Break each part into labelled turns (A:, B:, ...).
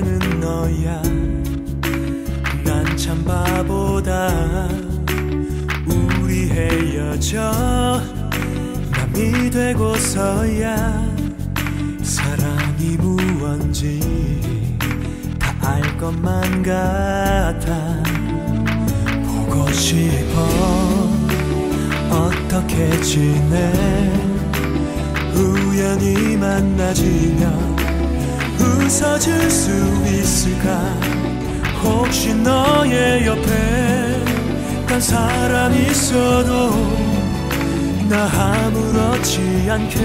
A: 사랑은 너야. 난 참 바보다. 우리 헤어져. 남이 되고서야 사랑이 무언지 다 알 것만 같아. 보고 싶어. 어떻게 지내? 우연히 만나지면 웃어줄 수 있을까? 혹시 너의 옆에 딴 사람 있어도 나 아무렇지 않게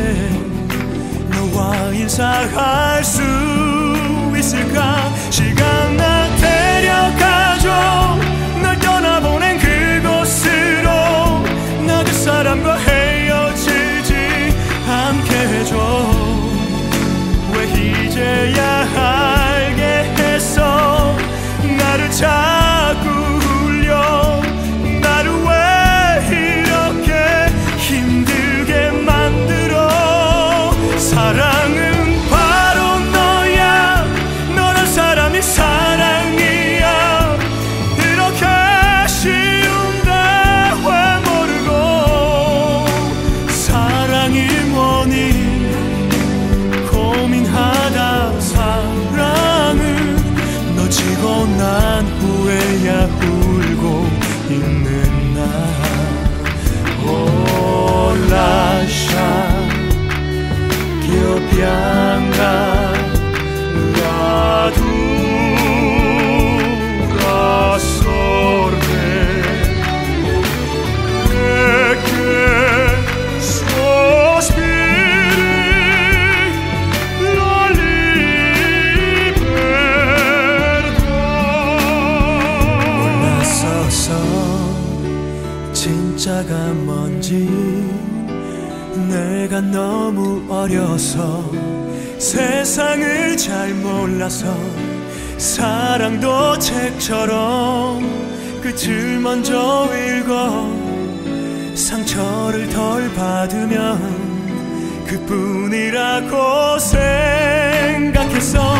A: 너와 인사할 수 있을까? 시간 나 데려가줘. 널 떠나보낸 그곳으로 나 그 사람과 나 진짜가 뭔지 내가 너무 어려서 세상을 잘 몰라서 사랑도 책처럼 끝을 먼저 읽어 상처를 덜 받으면 그뿐이라고 생각했어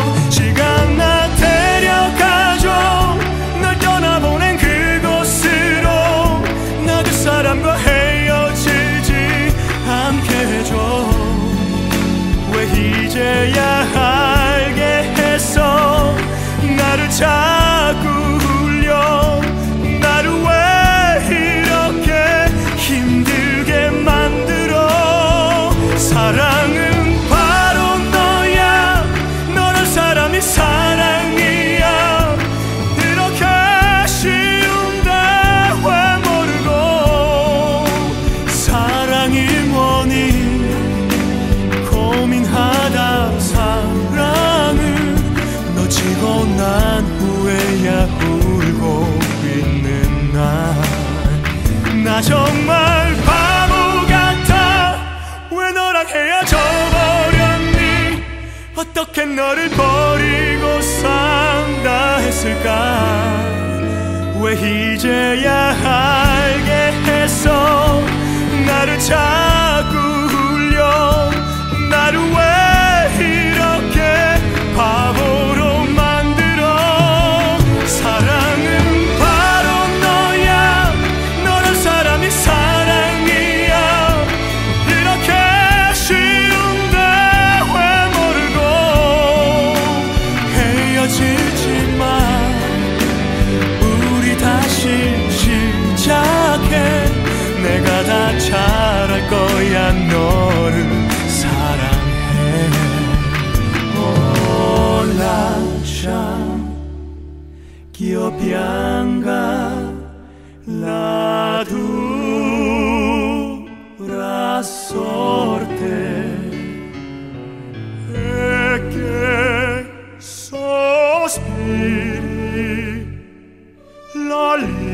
A: 난 후에야 울고 있는 난나 정말 바보 같아. 왜 너랑 헤어져 버렸니? 어떻게 너를 버리고 산다 했을까? 왜 이제야 알게 했어? 나를 자 pianga la dura sorte e che sospiri la lì